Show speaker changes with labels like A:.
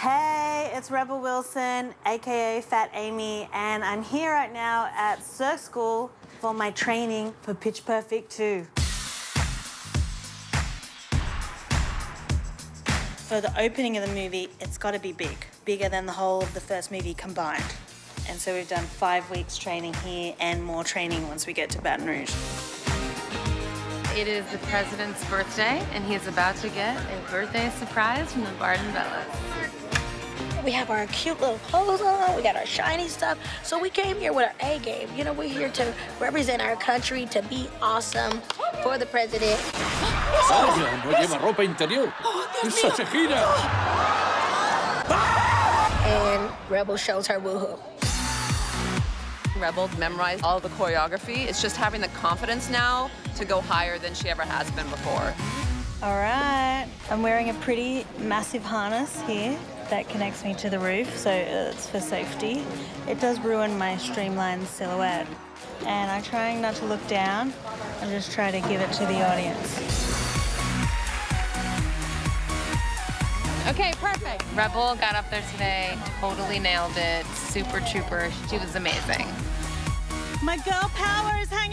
A: Hey, it's Rebel Wilson, aka Fat Amy, and I'm here right now at Cirque School for my training for Pitch Perfect 2. For the opening of the movie, it's got to be big, bigger than the whole of the first movie combined. And so we've done five weeks training here and more training once we get to Baton Rouge.
B: It is the president's birthday, and he is about to get a birthday surprise from the Barden Bellas.
C: We have our cute little clothes on, we got our shiny stuff. So we came here with our A game. You know, we're here to represent our country, to be awesome for the president.
D: Oh, Vaya, no lleva ropa interior. Oh, ¡Esa se gira!
C: And Rebel shows her woohoo.
E: Rebel memorized all the choreography. It's just having the confidence now to go higher than she ever has been before.
A: All right, I'm wearing a pretty massive harness here that connects me to the roof, so it's for safety. It does ruin my streamlined silhouette. And I'm trying not to look down, I'm just trying to give it to the audience.
B: Okay, perfect. Rebel got up there today, totally nailed it. Super trooper. She was amazing.
A: My girl power is hanging.